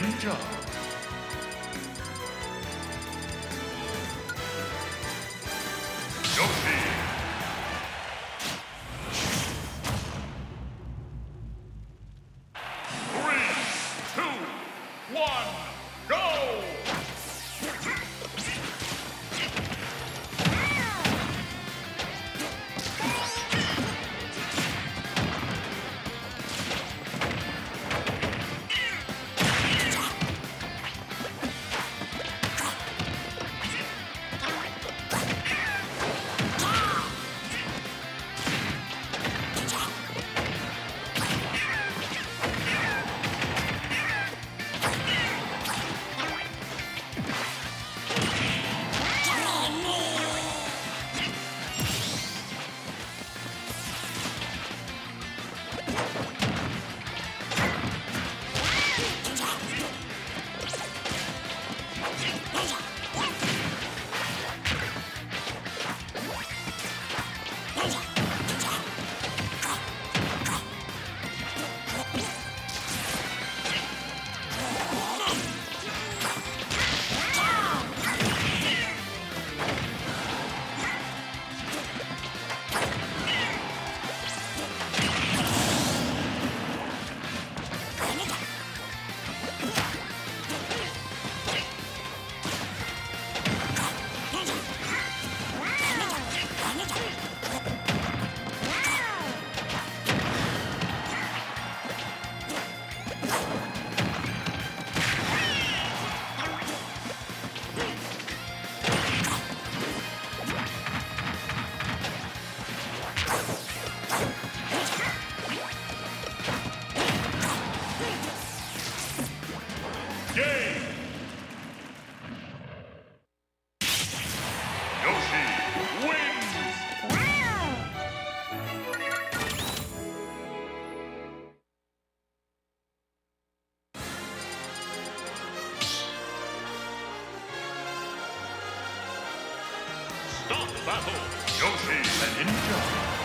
Greninja. Battle! Yoshi and Ninja.